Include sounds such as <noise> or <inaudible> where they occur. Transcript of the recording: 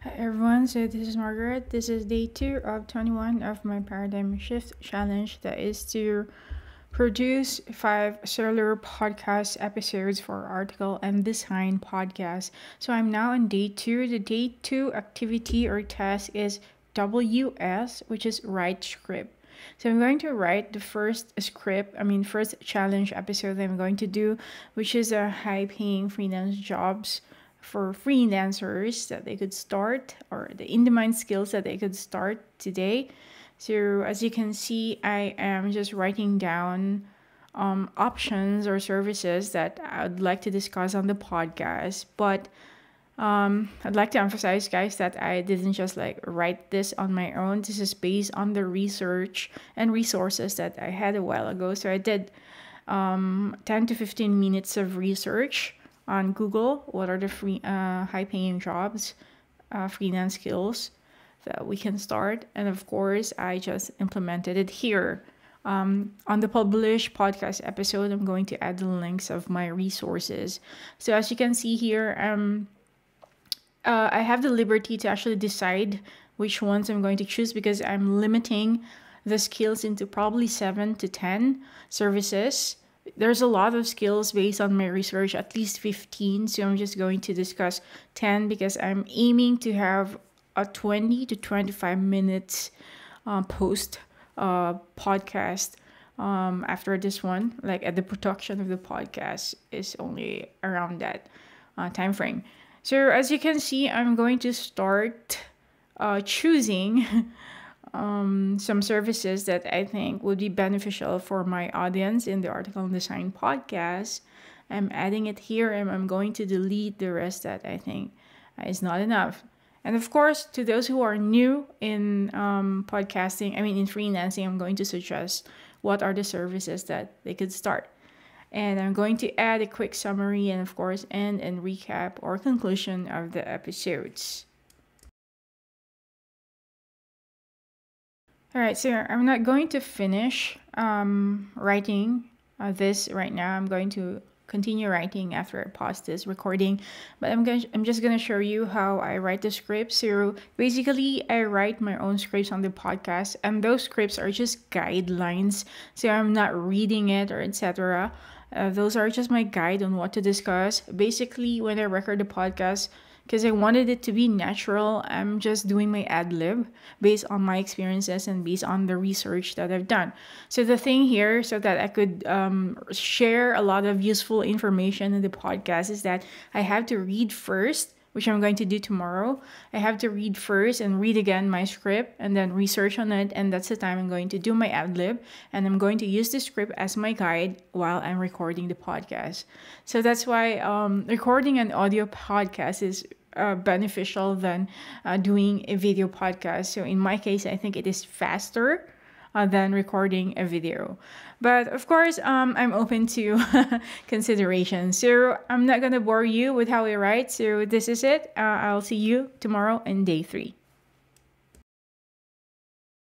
Hi everyone, so this is Margaret. This is day two of 21 of my paradigm shift challenge that is to produce five solo podcast episodes for article and design podcast. So I'm now on day two. The day two activity or task is WS, which is write script. So I'm going to write the first script, I mean first challenge episode that I'm going to do, which is a high paying freelance jobs for freelancers that they could start or the in-demand skills that they could start today. So as you can see, I am just writing down um, options or services that I'd like to discuss on the podcast. But um, I'd like to emphasize, guys, that I didn't just like write this on my own. This is based on the research and resources that I had a while ago. So I did um, 10 to 15 minutes of research on Google what are the free uh, high paying jobs, uh, freelance skills that we can start. And of course, I just implemented it here. Um, on the published podcast episode, I'm going to add the links of my resources. So as you can see here, um, uh, I have the liberty to actually decide which ones I'm going to choose because I'm limiting the skills into probably seven to 10 services there's a lot of skills based on my research, at least 15. So I'm just going to discuss 10 because I'm aiming to have a 20 to 25 minutes uh, post uh, podcast um, after this one. Like at the production of the podcast is only around that uh, time frame. So as you can see, I'm going to start uh, choosing <laughs> um, some services that I think would be beneficial for my audience in the Article and Design podcast. I'm adding it here and I'm going to delete the rest that I think is not enough. And of course, to those who are new in um, podcasting, I mean, in freelancing, I'm going to suggest what are the services that they could start. And I'm going to add a quick summary and, of course, end and recap or conclusion of the episodes. All right, so I'm not going to finish um, writing uh, this right now. I'm going to continue writing after I pause this recording, but I'm going I'm just gonna show you how I write the script. So basically, I write my own scripts on the podcast, and those scripts are just guidelines. So I'm not reading it or etc. Uh, those are just my guide on what to discuss. Basically, when I record the podcast, because I wanted it to be natural. I'm just doing my ad lib based on my experiences and based on the research that I've done. So the thing here, so that I could um, share a lot of useful information in the podcast, is that I have to read first which I'm going to do tomorrow. I have to read first and read again my script and then research on it. And that's the time I'm going to do my ad lib. And I'm going to use the script as my guide while I'm recording the podcast. So that's why um, recording an audio podcast is uh, beneficial than uh, doing a video podcast. So in my case, I think it is faster uh, than recording a video. But of course, um, I'm open to <laughs> consideration. So I'm not gonna bore you with how we write. So this is it. Uh, I'll see you tomorrow in day three.